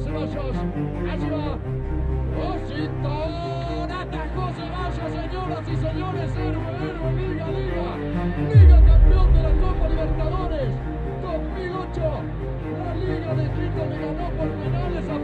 Ceballos. Allí va. Washington. Atajó Ceballos, señoras y señores. Héroe, héroe, liga, liga. Liga campeón de la Copa Libertadores. 2008. La Liga de Quito le ganó por penales a